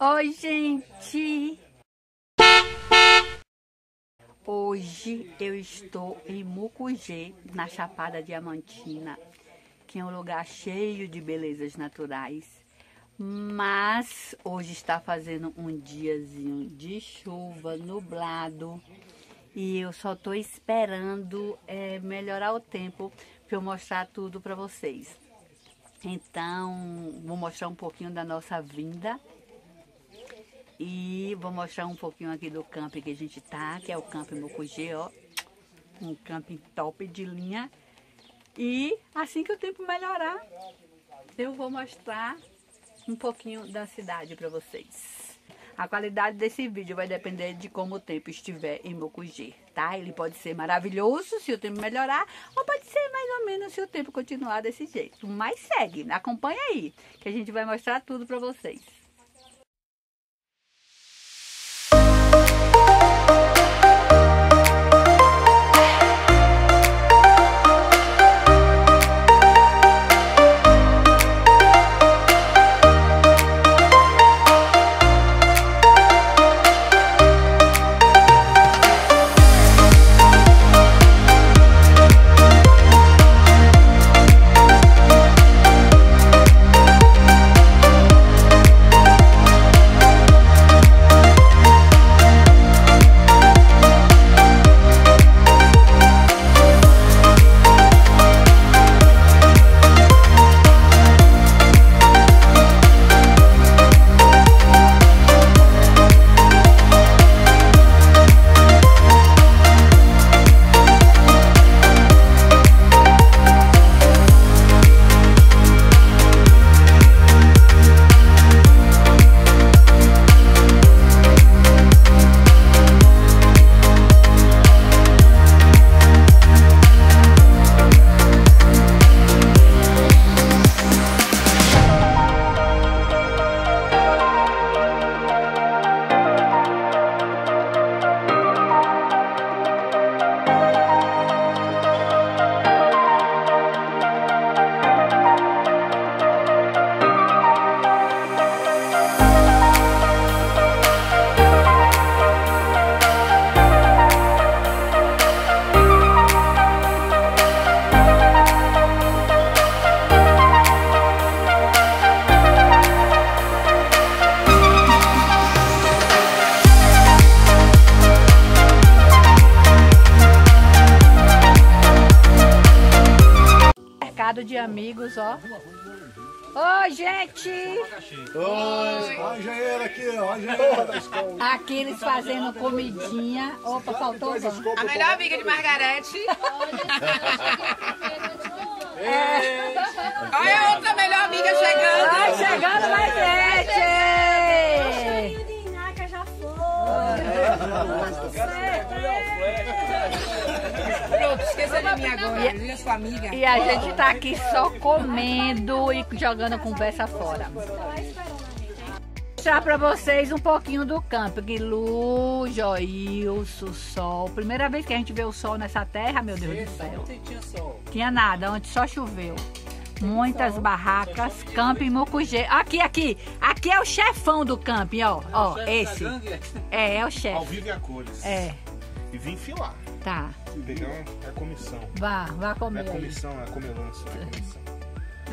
Oi, gente! Hoje eu estou em Mucugê, na Chapada Diamantina, que é um lugar cheio de belezas naturais. Mas hoje está fazendo um diazinho de chuva, nublado. E eu só estou esperando é, melhorar o tempo para eu mostrar tudo para vocês. Então, vou mostrar um pouquinho da nossa vinda. E vou mostrar um pouquinho aqui do camping que a gente tá, que é o camping Mucugê, ó. Um camping top de linha. E assim que o tempo melhorar, eu vou mostrar um pouquinho da cidade para vocês. A qualidade desse vídeo vai depender de como o tempo estiver em Mucugê, tá? Ele pode ser maravilhoso se o tempo melhorar, ou pode ser mais ou menos se o tempo continuar desse jeito. Mas segue, acompanha aí, que a gente vai mostrar tudo para vocês. Aqui eles fazendo comidinha. Opa, faltou um. A melhor amiga de Margarete. Olha a outra melhor amiga chegando. Vai chegando mais gente! Pronto, esqueça de mim agora. Viu, sua amiga? E a gente tá aqui só comendo e jogando a conversa fora. Mostrar pra vocês um pouquinho do campo. Lu, Joilson, Sol. Primeira vez que a gente vê o sol nessa terra, meu Deus do céu. Tinha nada, onde só choveu. Muitas barracas, camping Mucugê. Aqui, aqui. Aqui é o chefão do camping, ó. Ó, esse. É, é o Ao chefe. vivo e a cores. É, E vim filar. tá. Pegar a comissão. Vá, vá Não é comer aí. comissão, é comelância. É comissão.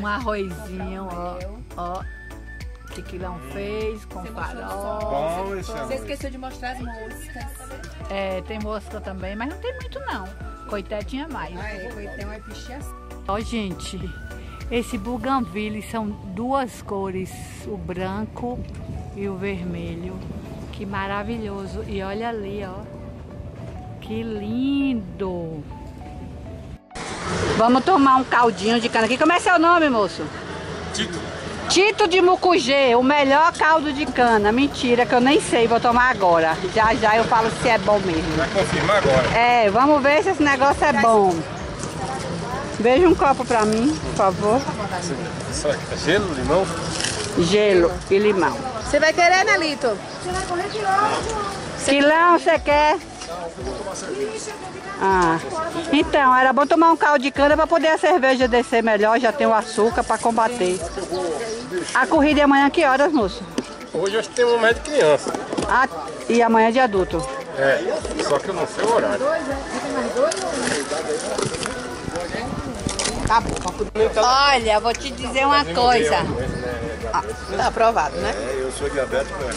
Um arrozinho, ó. Ó. Que Quilão fez com farol. Bom Você esqueceu de mostrar as moscas. É, tem mosca também, mas não tem muito não. Coité tinha mais. Ah, é, tem uma pichação. Ó, gente, esse buganville são duas cores, o branco e o vermelho. Que maravilhoso. E olha ali, ó. Que lindo. Vamos tomar um caldinho de cana aqui. Como é seu nome, moço? Tito. Tito de Mucugê, o melhor caldo de cana. Mentira, que eu nem sei, vou tomar agora. Já já eu falo se é bom mesmo. Vai confirmar agora. É, vamos ver se esse negócio é bom. Veja um copo pra mim, por favor. Isso aqui tá gelo, limão? Gelo e limão. Você vai querer, Nelito? Quilão, você quer? Ah, então, era bom tomar um caldo de cana para poder a cerveja descer melhor, já tem o açúcar para combater. A corrida é amanhã que horas, moço? Hoje acho que tem uma mais de criança. Ah, e amanhã é de adulto. É, só que eu não sei o horário. Tá bom. Olha, vou te dizer uma coisa. Tá aprovado, né? É, eu sou diabético, né?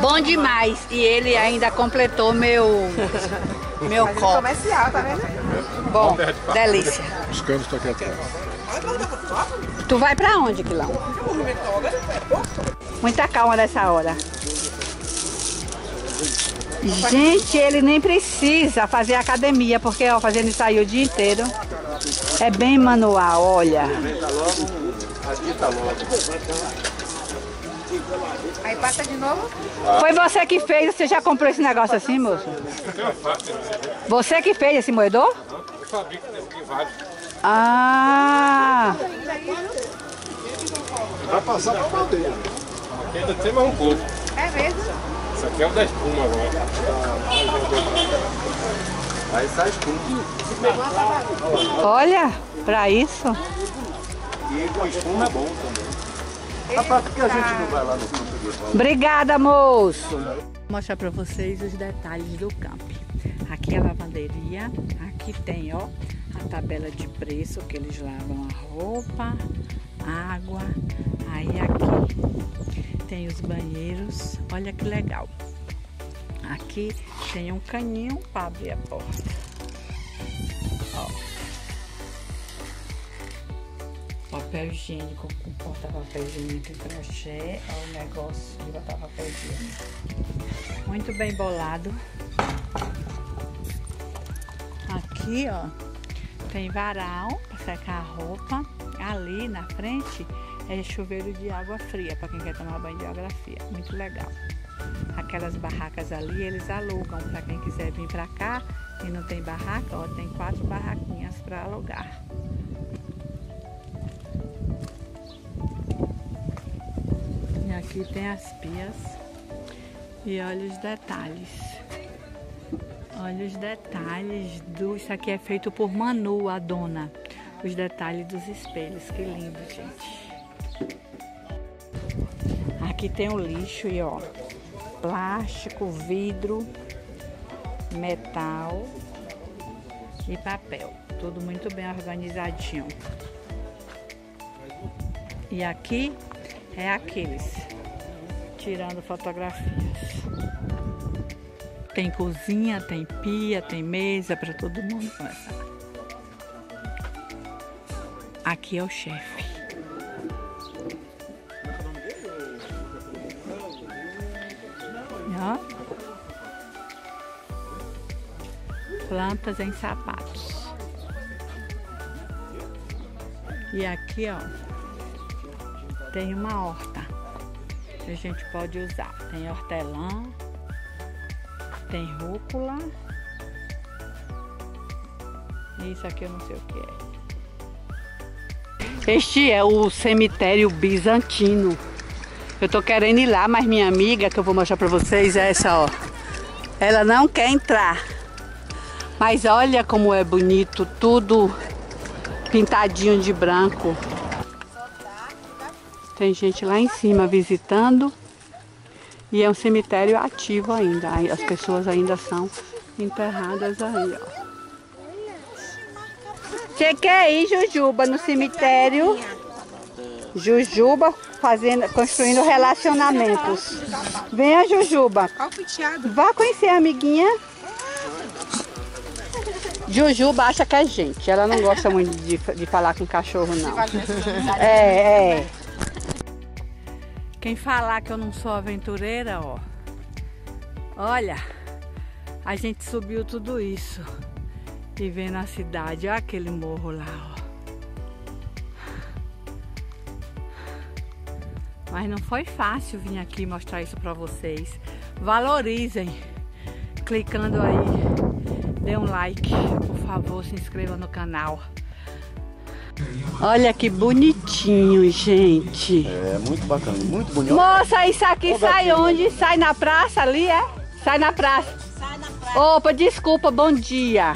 Bom demais. E ele ainda completou meu meu Mas copo. comercial, tá vendo? Bom, delícia. Os canos estão aqui atrás. Tu vai pra onde, Quilão? Muita calma nessa hora. Gente, ele nem precisa fazer academia, porque ó, fazendo isso aí o dia inteiro. É bem manual, olha. Aí passa de novo. Foi você que fez, você já comprou esse negócio assim, moço? Você que fez esse moedor? Eu fabrico vários. Ah, Vai passar pra madeira. Aqui ainda tem mais um pouco. É mesmo? Isso aqui é o da espuma agora. Aí sai espuma. olha, pra isso. E com espuma é bom também. Rapaz, por que a gente não vai lá no campo? Obrigada, moço. Vou mostrar para vocês os detalhes do camp. Aqui é a lavanderia, aqui tem, ó, a tabela de preço que eles lavam a roupa, água. Aí aqui tem os banheiros. Olha que legal. Aqui tem um caninho para abrir a porta. Ó. Papel higiênico com porta-papel higiênico em crochê. Olha o negócio de botar papel higiênico. Muito bem bolado. Aqui, ó, tem varal para secar a roupa. Ali na frente é chuveiro de água fria para quem quer tomar banho de fria. Muito legal. Aquelas barracas ali eles alugam para quem quiser vir para cá e não tem barraca, ó, tem quatro barraquinhas para alugar. E aqui tem as pias. E olha os detalhes. Olha os detalhes do. Isso aqui é feito por Manu, a dona. Os detalhes dos espelhos. Que lindo, gente. Aqui tem o lixo e ó. Plástico, vidro, metal e papel. Tudo muito bem organizadinho. E aqui é aqueles tirando fotografias. Tem cozinha, tem pia, tem mesa para todo mundo. Aqui é o chefe. Ó. Plantas em sapatos. E aqui, ó, tem uma horta que a gente pode usar. Tem hortelã, tem rúcula. Isso aqui eu não sei o que é. Este é o cemitério bizantino. Eu tô querendo ir lá, mas minha amiga, que eu vou mostrar pra vocês, é essa, ó. Ela não quer entrar. Mas olha como é bonito, tudo pintadinho de branco. Tem gente lá em cima visitando. E é um cemitério ativo ainda. As pessoas ainda são enterradas aí, ó. Você quer ir, Jujuba, no cemitério? Jujuba fazendo, construindo relacionamentos. Venha, Jujuba. Vá conhecer a amiguinha. Jujuba acha que é gente. Ela não gosta muito de, de falar com cachorro, não. É, é. Quem falar que eu não sou aventureira, ó. Olha, a gente subiu tudo isso. E vendo a cidade. Olha aquele morro lá, ó. Mas não foi fácil vir aqui mostrar isso pra vocês. Valorizem. Clicando aí. Dê um like, por favor, se inscreva no canal. Olha que bonitinho, gente. É muito bacana, muito bonito. Moça, isso aqui sai onde? Sai na praça ali, é? Sai na praça. Sai na praia, Opa, desculpa, bom dia.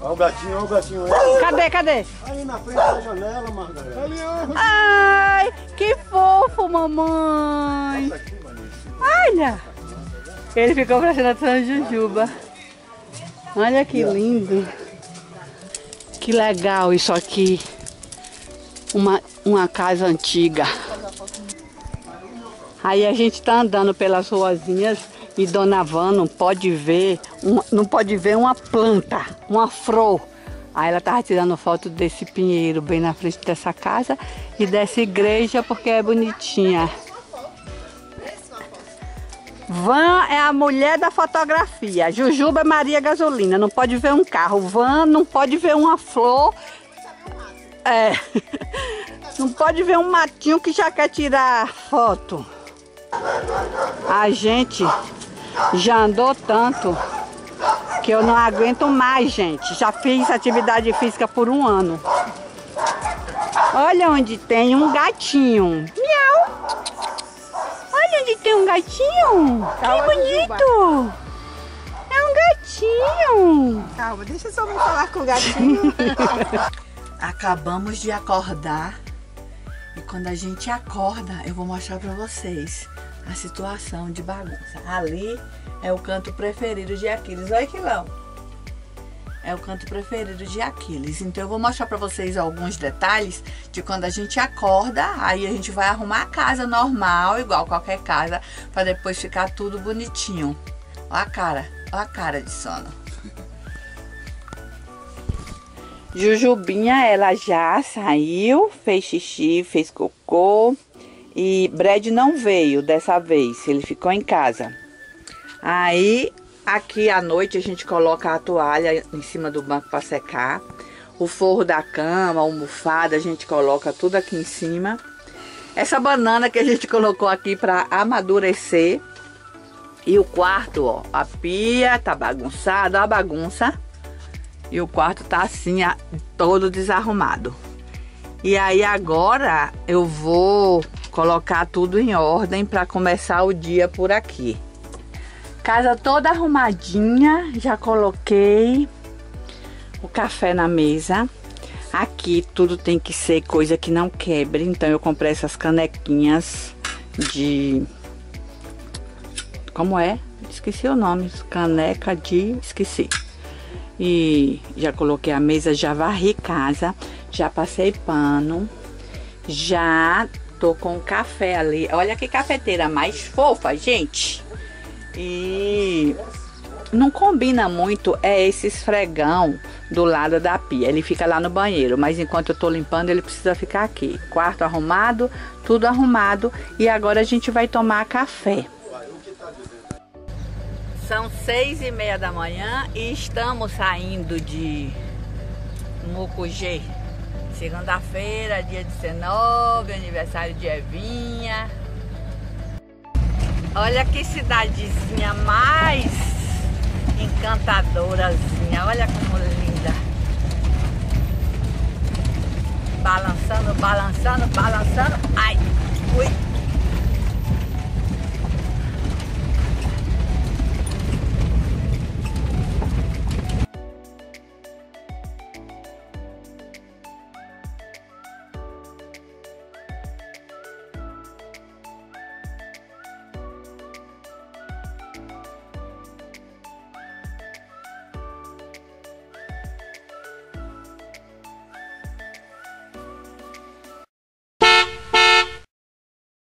Olha o gatinho, olha o gatinho aí. Cadê, cadê? Aí na frente da janela, Margarida. Ali, ó. Ai, que fofo, mamãe. Olha. Ele ficou parecendo de Jujuba. Olha que lindo. Que legal isso aqui. Uma, uma casa antiga. Aí a gente tá andando pelas ruazinhas e Dona Van não pode ver, uma- não pode ver uma planta, uma flor. Aí ela tava tirando foto desse pinheiro bem na frente dessa casa e dessa igreja porque é bonitinha. Van é a mulher da fotografia. Jujuba Maria Gasolina. Não pode ver um carro. Van não pode ver uma flor. É. Não pode ver um matinho que já quer tirar foto. A gente já andou tanto que eu não aguento mais, gente. Já fiz atividade física por um ano. Olha onde tem um gatinho. Miau! Olha onde tem um gatinho. Calma, que bonito! É um gatinho. Calma, deixa eu só me falar com o gatinho. Acabamos de acordar e quando a gente acorda, eu vou mostrar pra vocês a situação de bagunça. Ali é o canto preferido de Aquiles. Olha que não. É o canto preferido de Aquiles. Então eu vou mostrar pra vocês alguns detalhes de quando a gente acorda, aí a gente vai arrumar a casa normal, igual qualquer casa, pra depois ficar tudo bonitinho. Olha a cara, olha a cara de sono. Jujubinha, ela já saiu, fez xixi, fez cocô e Brad não veio dessa vez, ele ficou em casa. Aí, aqui à noite a gente coloca a toalha em cima do banco para secar. O forro da cama, a almofada, a gente coloca tudo aqui em cima. Essa banana que a gente colocou aqui para amadurecer. E o quarto, ó, a pia tá bagunçada, a bagunça. E o quarto tá assim, todo desarrumado. E aí agora eu vou colocar tudo em ordem para começar o dia por aqui. Casa toda arrumadinha, já coloquei o café na mesa. Aqui tudo tem que ser coisa que não quebre, então eu comprei essas canequinhas de como é? Esqueci o nome, caneca de esqueci. E já coloquei a mesa, já varri casa, já passei pano, já tô com café ali. Olha que cafeteira mais fofa, gente. E não combina muito é esse esfregão do lado da pia. Ele fica lá no banheiro, mas enquanto eu tô limpando, ele precisa ficar aqui. Quarto arrumado, tudo arrumado. E agora a gente vai tomar café. São seis e meia da manhã e estamos saindo de Mucugê. Segunda-feira, dia 19, aniversário de Evinha. Olha que cidadezinha mais encantadorazinha. Olha como linda. Balançando, balançando, balançando. Ai!